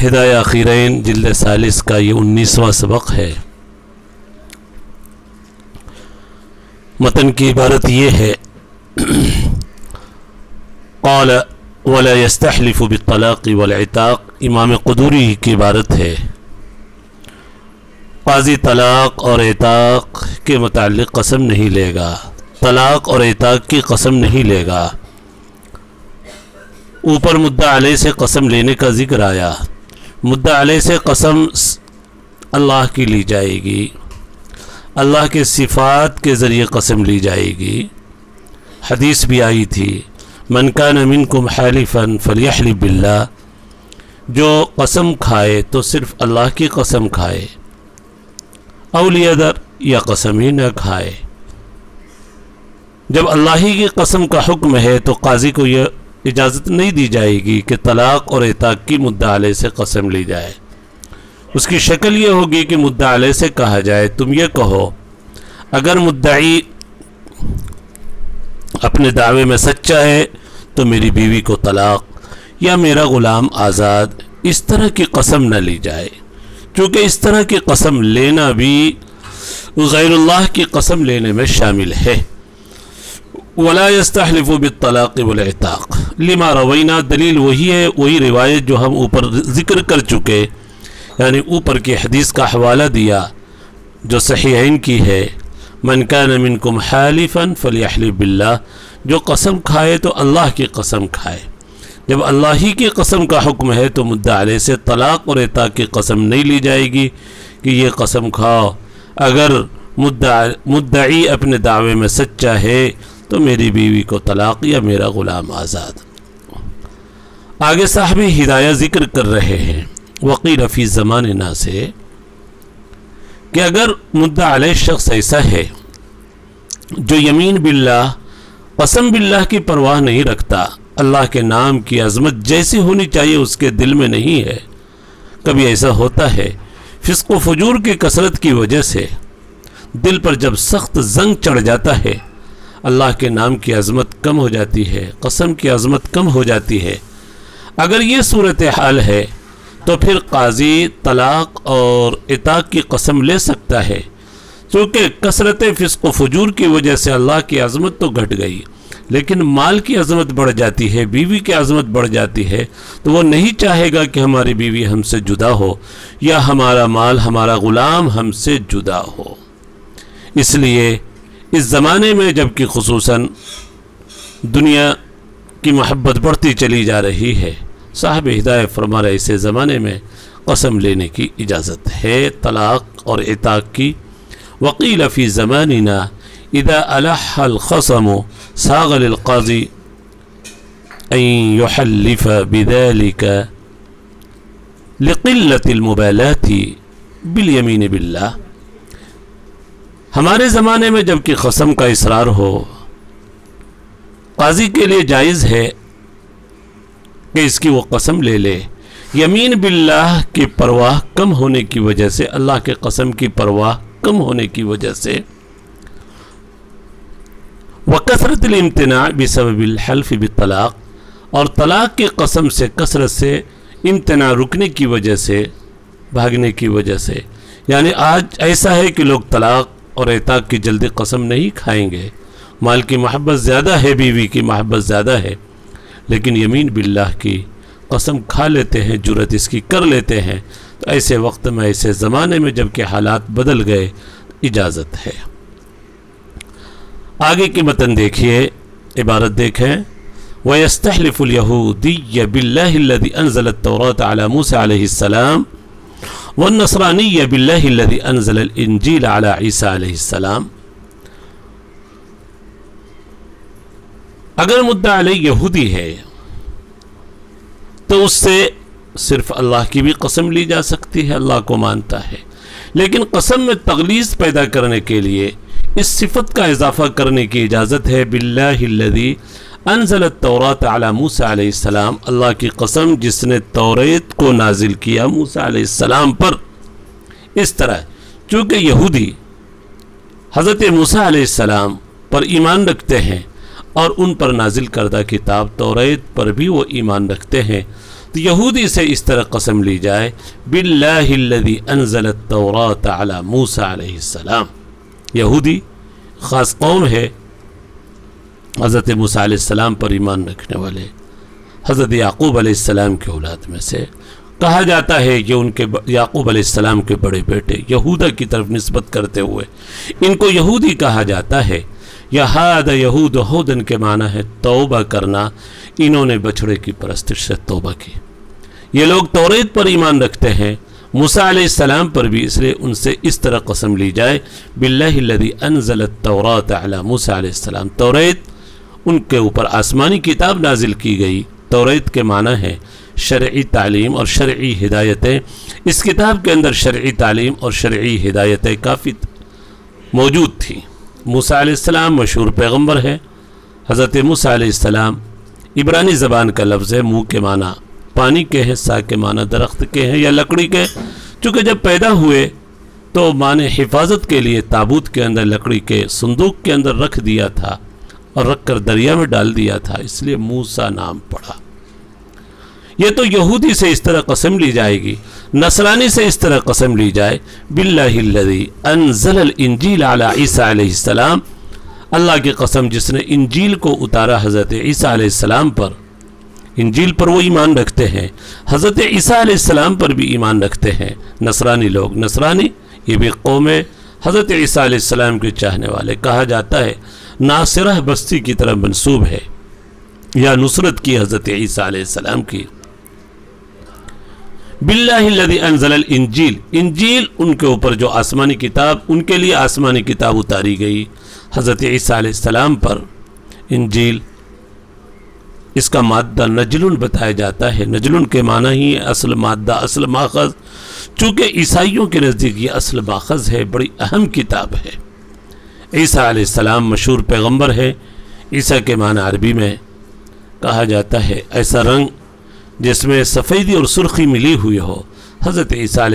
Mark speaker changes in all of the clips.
Speaker 1: हिदाया आखिरैन, जिल्द सालिस का ये उन्नीसवा सबक है। मतन की इबारत ये है। कौल, वला यस्तहलिफ़ बितलाक़ वलताक़ इमाम कदूरी की इबारत है। काजी तलाक़ और एताक़ के मतलब कसम नहीं लेगा। तलाक़ और एताक़ की कसम नहीं लेगा। ऊपर मुद्दा अले से कसम लेने का ज़िक्र आया। मुद्दा से कसम अल्लाह की ली जाएगी। अल्लाह के सिफ़ात के ज़रिए कसम ली जाएगी। हदीस भी आई थी, मन का नमिन कुम हालिफन फलियाली बिल्ला जो कसम खाए तो सिर्फ़ अल्लाह की कसम खाए। अवलियादर या कसम ही न खाए। जब अल्लाह की कसम का हुक्म है तो काजी को यह इजाज़त नहीं दी जाएगी कि तलाक़ और एताक़ की मुद्दा आले से कसम ली जाए। उसकी शक्ल ये होगी कि मुद्दा आले से कहा जाए, तुम ये कहो, अगर मुद्दाई अपने दावे में सच्चा है तो मेरी बीवी को तलाक़ या मेरा ग़ुलाम आज़ाद इस तरह की कसम न ली जाए। क्योंकि इस तरह की कसम लेना भी गैरुल्लाह की कसम लेने में शामिल है। वलास्तहलिफ़ बितलाक़ वलताक़ लिमा रवैना दलील वही है वही रिवायत जो हम ऊपर ज़िक्र कर चुके यानी ऊपर की हदीस का हवाला दिया जो सहीन की है मन का नमिन कुम हालिफन फलियाली बिल्ला जो कसम खाए तो अल्लाह की कसम खाए जब अल्लाह ही की कसम का हुक्म है तो मुद्दा से तलाक़ और एता की कसम नहीं ली जाएगी कि ये कसम खाओ अगर मुद्दा मुद्दई अपने दावे में सच्चा है तो मेरी बीवी को तलाक़ या मेरा ग़ुलाम आज़ाद। आगे साहब हिदाया ज़िक्र कर रहे हैं वकी रफ़ी ज़माना से, कि अगर मुद्दा अले शख्स ऐसा है, जो यमीन बिल्ला कसम बिल्ला की परवाह नहीं रखता, अल्लाह के नाम की अजमत जैसी होनी चाहिए उसके दिल में नहीं है, कभी ऐसा होता है, फिसको फजूर की कसरत की वजह से, दिल पर जब सख्त जंग चढ़ जाता है अल्लाह के नाम की अजमत कम हो जाती है, कसम की अजमत कम हो जाती है। अगर ये सूरत हाल है तो फिर काजी तलाक़ और इताक़ की कसम ले सकता है, क्योंकि कसरत फ़िस्क फजूर की वजह से अल्लाह की अजमत तो घट गई। लेकिन माल की अजमत बढ़ जाती है, बीवी की अजमत बढ़ जाती है तो वो नहीं चाहेगा कि हमारी बीवी हमसे जुदा हो, या हमारा माल, हमारा ग़ुलाम हमसे जुदा हो। इसलिए इस ज़माने में जबकि खसूस दुनिया की महब्बत बढ़ती चली जा रही है, साहब हिदायत फरमा रहे ऐसे ज़माने में कसम लेने की इजाज़त है। तलाक़ और इताक़ की वकील फ़ी ज़मानिना, इदा अलखसम सागलक़ाजी युहल्लिफ बिदालिक लक़िल्लतमबालाती बिलयमीन बिल्ला हमारे ज़माने में जबकि कसम का इसरार हो, काजी के लिए जायज़ है कि इसकी वो कसम ले ले। यमीन बिल्लाह की परवाह कम होने की वजह से, अल्लाह के कसम की परवाह कम होने की वजह से। व कसरत इम्तना बेसबलहल्फ़ तलाक़, और तलाक़ की कसम से कसरत से इम्तना रुकने की वजह से, भागने की वजह से। यानी आज ऐसा है कि लोग तलाक़ और एताक़ की जल्दी कसम नहीं खाएँगे। माल की महब्बत ज़्यादा है, बीवी की महब्बत ज़्यादा है, लेकिन यमीन बिल्लाह की कसम खा लेते हैं, जुरत इसकी कर लेते हैं। तो ऐसे वक्त में, ऐसे ज़माने में जबकि हालात बदल गए, इजाज़त है। आगे की मतन देखिए, इबारत देखें। वस्तहलफ़ुलहूदी बिल्लादी अनजल तौरत अला मूसा अलैहिस्सलाम वनसरानी बिल्लादी अनजल इंजील अला ईसा अलैहिस्सलाम अगर मुद्दा अलैह यहूदी है तो उससे सिर्फ़ अल्लाह की भी कसम ली जा सकती है अल्लाह को मानता है लेकिन कसम में तगलीस पैदा करने के लिए इस सिफत का इजाफा करने की इजाज़त है बिल्लादी अनजल तौरात अला मूसा सलाम अल्लाह की कसम जिसने तौरेत को नाजिल किया मूसा सलाम पर इस तरह चूँकि यहूदी हज़रत मूसा सलाम पर ईमान रखते हैं और उन पर नाजिल करदा किताब तौरेत पर भी वो ईमान रखते हैं तो यहूदी से इस तरह कसम ली जाए बिल्लादी अनजल तौरात अला मूसा सलाम यहूदी ख़ास कौम है हज़रत मूसम पर ईमान रखने वाले हज़रत याकूब आसमाम के औलाद में से कहा जाता है कि उनके याकूब आसमाम के बड़े बेटे यहूदा की तरफ़ नस्बत करते हुए। इनको यहूदी कहा जाता है, यहाद यहूद हूदन के माना है तोबा करना, इन्होंने बछड़े की परस्तिश से तोबा की। ये लोग तौरेत पर ईमान रखते हैं, मूसा पर भी इसलिए उनसे इस तरह कसम ली जाए बिल्लादी अनजल तौरात मूसा सलाम। तौरेत उनके ऊपर आसमानी किताब नाजिल की गई। तोरेत के माना है शर्य तालीम और शर्य हिदायतें। इस किताब के अंदर शर्य तालीम और शर्य हिदायतें काफ़ी मौजूद थी। मूसा मशहूर पैगंबर है। हज़रत मूसा सलाम इबरानी ज़बान का लफ्ज़ है, मुँह के माना पानी के हैं सा के माना दरख्त के हैं या लकड़ी के। चूँकि जब पैदा हुए तो माँ ने हिफाजत के लिए ताबूत के अंदर लकड़ी के, संदूक के अंदर रख दिया था। और रख कर दरिया में डाल दिया था, इसलिए मूसा नाम पड़ा। ये तो यहूदी से इस तरह कसम ली जाएगी, नसरानी से इस तरह कसम ली जाए बिल्लादी इंजील अल्लाह की कसम, जिसने इंजील को उतारा हज़रत ईसा पर, इंजील पर वो ईमान रखते हैं, हज़रत ईसा पर भी ईमान रखते हैं। नसरानी लोग, नसरानी, ये भी कौम हज़रत ईसा के चाहने वाले, कहा जाता है नासिर बस्ती की तरफ़ मनसूब है, या नुसरत की हज़रत ईसा की। बिल्लादी अनजल इंजील। इंजील उनके ऊपर जो आसमानी किताब, उनके लिए आसमानी किताब उतारी गई हज़रत ईसा पर। इंजील, इसका मादा नजलुन बताया जाता है। नजलुन के माना ही है असल मादा, असल माखज। चूँकि ईसाइयों के नज़दीक ये असल माखज है, बड़ी अहम किताब है। ईसा मशहूर पैगंबर है। ईसा के मान अरबी में कहा जाता है, ऐसा रंग जिसमें सफ़ेदी और सुर्खी मिली हुई हो। हज़रत ईसा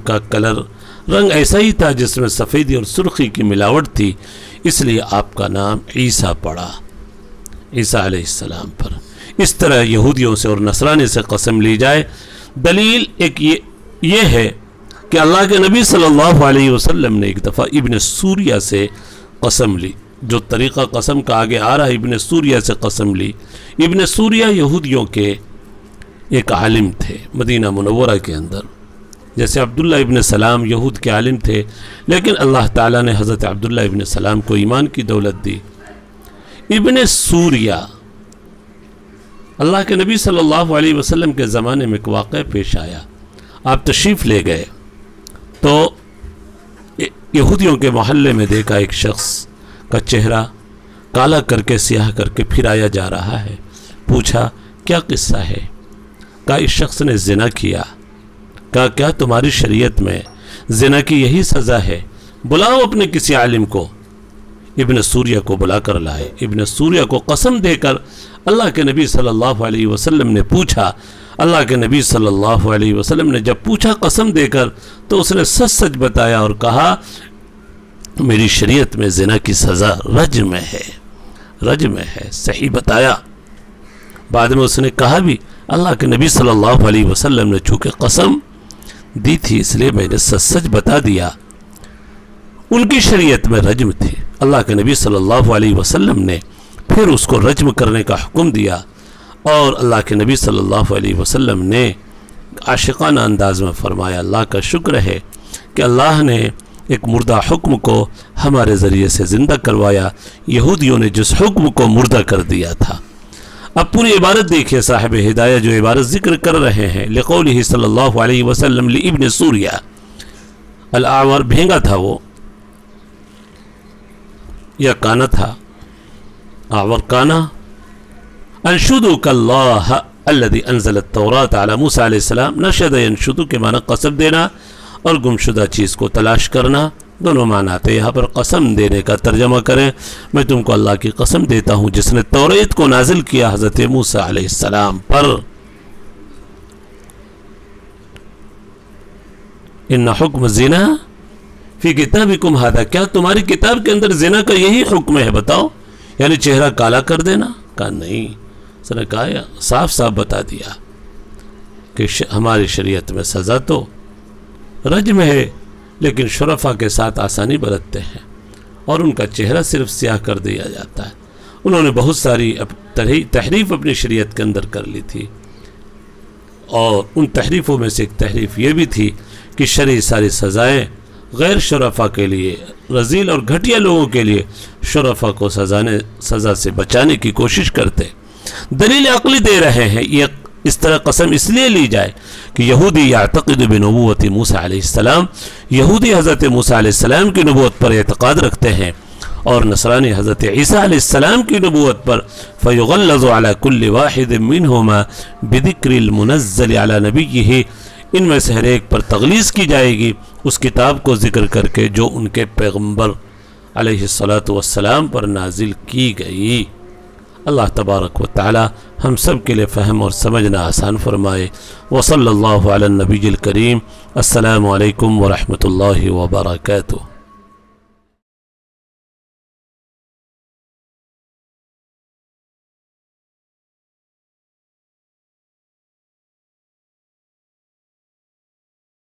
Speaker 1: का कलर रंग ऐसा ही था जिसमें सफ़ेदी और सुर्खी की मिलावट थी, इसलिए आपका नाम ईसा पड़ा। ईसा सलाम पर इस तरह यहूदियों से और नसरानी से कसम ली जाए, दलील एक ये ये है कि अल्लाह के नबी सल्लल्लाहु अलैहि वसल्लम ने एक दफ़ा इब्न सूरिया से कसम ली, जो तरीक़ा कसम का आगे आ रहा है, इब्न सूरिया से कसम ली। इब्न सूरिया यहूदियों के एक आलिम थे, मदीना मुनवरा के अंदर। जैसे अब्दुल्ला इबन सलाम यहूद के आलिम थे, लेकिन अल्लाह ताला ने हज़रत अब्दुल्ला इबन सलाम को ईमान की दौलत दी। इबन सूरिया, अल्लाह के नबी सल्लल्लाहु अलैहि वसल्लम के ज़माने में एक वाक़ पेश आया। आप तशरीफ़ ले गए। तो यहूदियों के मोहल्ले में देखा एक शख्स का चेहरा काला करके, स्याह करके फिराया जा रहा है। पूछा, क्या किस्सा है? कहा इस शख्स ने जिना किया? कहा क्या तुम्हारी शरीयत में जिना की यही सज़ा है? बुलाओ अपने किसी आलिम को। इब्न सूर्य को बुलाकर लाए। इब्न सूर्य को कसम देकर अल्लाह के नबी सल्लल्लाहु अलैहि वसल्लम ने पूछा अल्लाह के नबी सल्लल्लाहु अलैहि वसल्लम ने जब पूछा कसम देकर तो उसने सच सच बताया और कहा, मेरी शरीयत में जिना की सज़ा रज में है, रज में है, सही बताया। बाद में उसने कहा भी, अल्लाह के नबी सल्लल्लाहु अलैहि वसल्लम ने चूँकि कसम दी थी, इसलिए मैंने सच सच बता दिया। उनकी शरीयत में रजम थी। अल्लाह के नबी सल्लल्लाहु अलैहि वसल्लम ने फिर उसको रजम करने का हुक्म दिया। और अल्लाह के नबी सल्लल्लाहु अलैहि वसल्लम ने आशिकाना अंदाज में फरमाया, अल्लाह का शुक्र है कि अल्लाह ने एक मुर्दा हुक्म को हमारे ज़रिए से ज़िंदा करवाया। यहूदियों ने जिस हुक्म को मुर्दा कर दिया था। अब पूरी इबारत देखिए साहब हिदायत, जो इबारत ज़िक्र कर रहे हैं। लकौल ही सल्लल्लाहु अलैहि वसल्लम इब्न सूरिया। अल आवर भेंगा था वो, या काना था? आवर काना? अनशुदु सलाम नशद यनशुदु के माना कसम देना और गुमशुदा चीज़ को तलाश करना दोनों माना आते यहाँ पर कसम देने का तर्जमा करें मैं तुमको अल्लाह की कसम देता हूँ जिसने तौरेत को नाजिल किया हज़रत मूसा पर इन हुक्म जिना फ़ी किताब कुम हादा क्या तुम्हारी किताब के अंदर जिना का यही हुक्म है बताओ यानी चेहरा काला कर देना का नहीं उसने कहा साफ़ साफ़ बता दिया कि हमारी शरीयत में सज़ा तो रज में है, लेकिन शरफा के साथ आसानी बरतते हैं और उनका चेहरा सिर्फ़ स्याह कर दिया जाता है। उन्होंने बहुत सारी तहरीफ अपनी शरीयत के अंदर कर ली थी और उन तहरीफ़ों में से एक तहरीफ ये भी थी कि शरी सारी सज़ाएँ गैर शरफा के लिए, रजील और घटिया लोगों के लिए शरफा को सजाने, सज़ा से बचाने की कोशिश करते। दलील अकली दे रहे हैं। ये इस तरह कसम इसलिए ली जाए कि यहूदी यातद बनबूत मूसा यहूदी हज़रत मूसा की नबूत पर एतक़ाद रखते हैं और नसरानी हज़रत ईसा की नबूत पर फ़ैगल्ल वाहिद मिनहुमा बिदिक्रमनज़ल अला नबी ही इनमें से हर एक पर तगलीस की जाएगी। उस किताब को ज़िक्र करके जो उनके पैगंबर अलैहिस्सलाम पर नाजिल की गई। अल्लाह तबारक व ताली हम सब के लिए फ़हम और समझना आसान फरमाए वसल्ला नबील करीम अल्लाम वरहमल वर्का